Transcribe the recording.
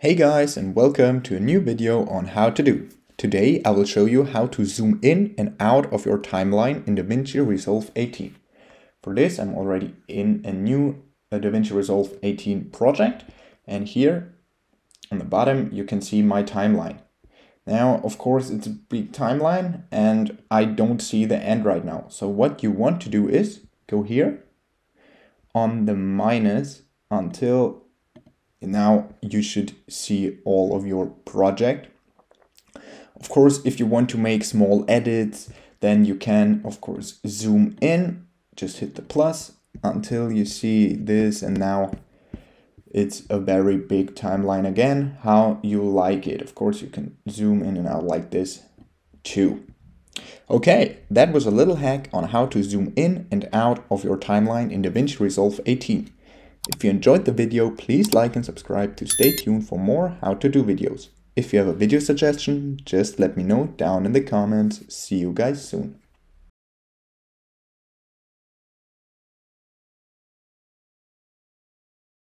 Hey guys and welcome to a new video on how to do. Today I will show you how to zoom in and out of your timeline in DaVinci Resolve 18. For this I'm already in a new uh, DaVinci Resolve 18 project and here on the bottom you can see my timeline. Now of course it's a big timeline and I don't see the end right now. So what you want to do is go here on the minus until now you should see all of your project. Of course, if you want to make small edits, then you can, of course, zoom in, just hit the plus until you see this and now it's a very big timeline again, how you like it. Of course, you can zoom in and out like this too. Okay, that was a little hack on how to zoom in and out of your timeline in DaVinci Resolve 18. If you enjoyed the video, please like and subscribe to stay tuned for more how to do videos. If you have a video suggestion, just let me know down in the comments. See you guys soon.